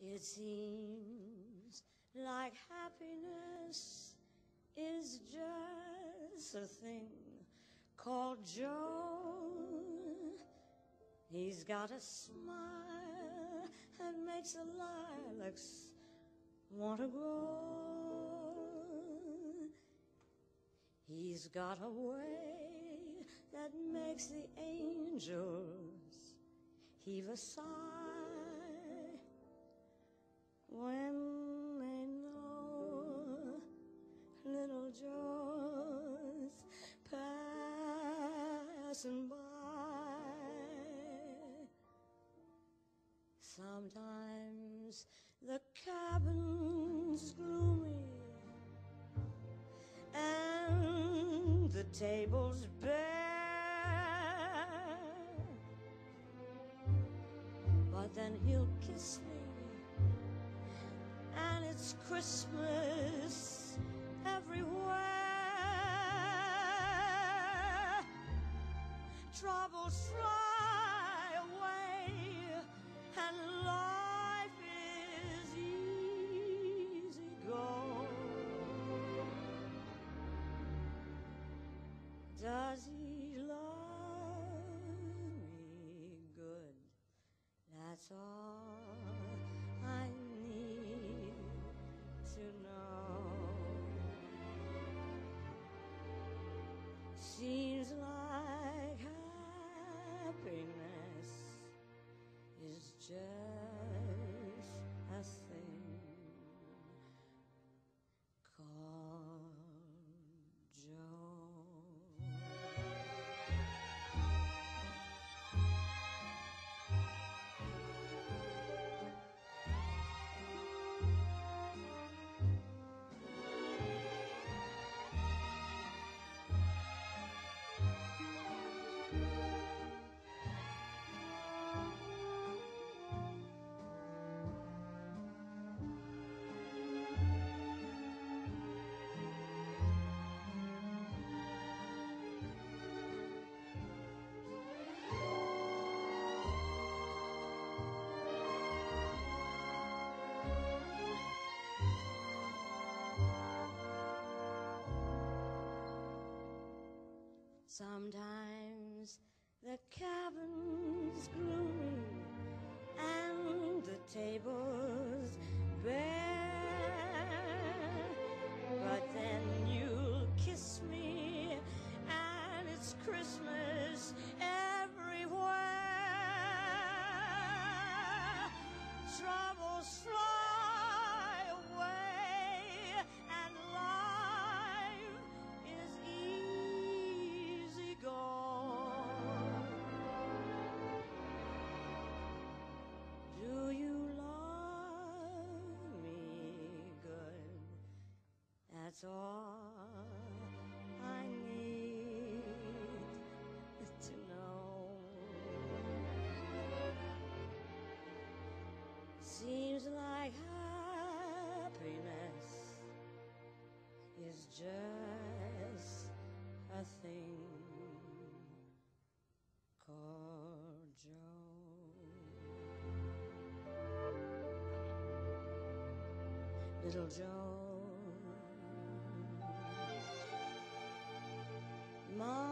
It seems like happiness is just a thing called Joe. He's got a smile that makes the lilacs want to grow. He's got a way that makes the angels heave a sigh passing by. Sometimes the cabin's gloomy and the table's bare. But then he'll kiss me and it's Christmas Troubles fly away and life is easy go. Does he Sometimes the cabin's gloomy and the table's That's all I need to know. Seems like happiness is just a thing called Joe. Little Joe mom.